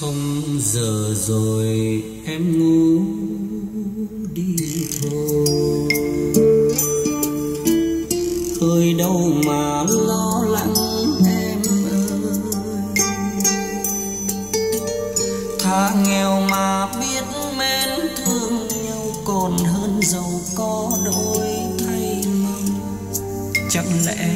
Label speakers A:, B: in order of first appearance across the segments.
A: không giờ rồi em ngủ đi thôi. Ơi đâu mà lo lắng em ơi. Thà nghèo mà biết mến thương nhau còn hơn giàu có đôi thay mong. Chẳng lẽ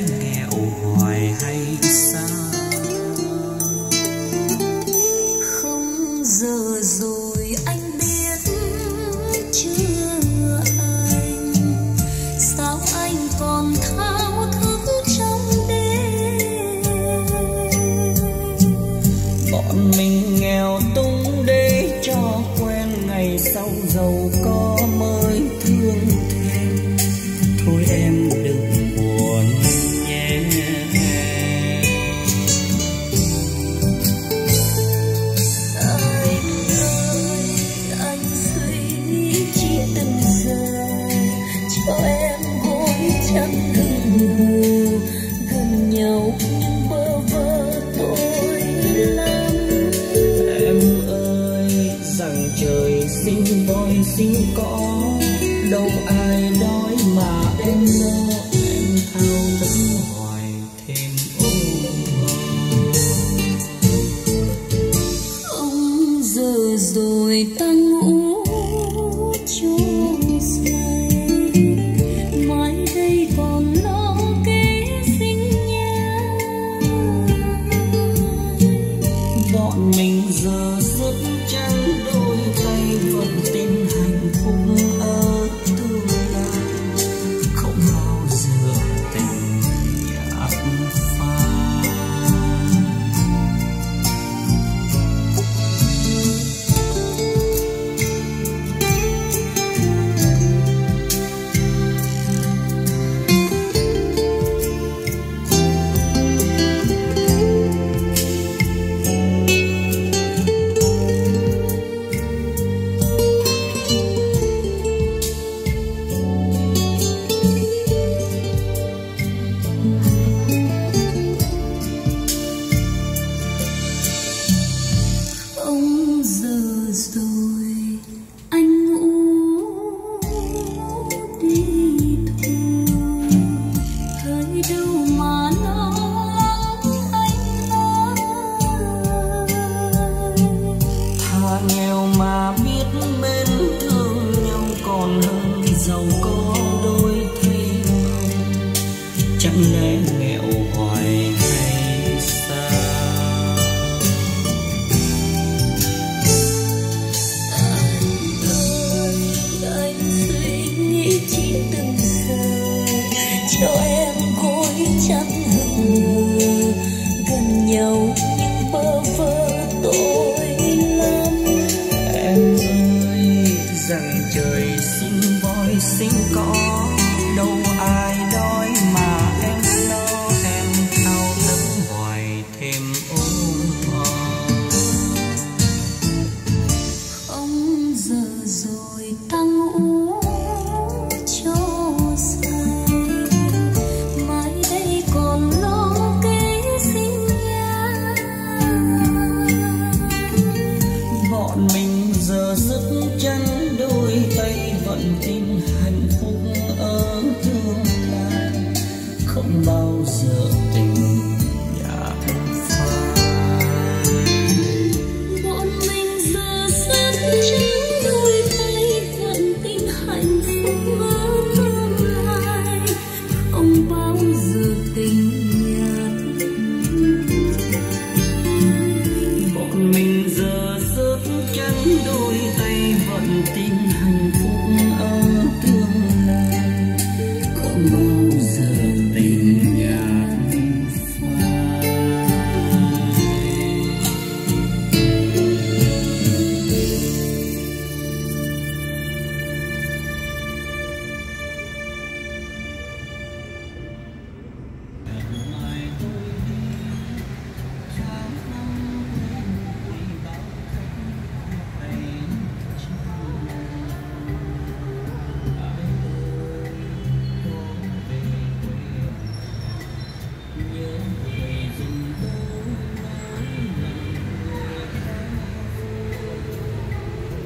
A: xin có đâu ai bọn mình giờ rất trắng đôi tay vẫn tin hạnh phúc ở tương lai. Không bao giờ tình nhạt nghèo mà biết mến thương nhau còn hơn giàu có đôi thay chẳng lẽ nghèo hoài hay sao?
B: Anh suy nghĩ chỉ từng giờ, cho em gối chăn hững gần nhau Xinh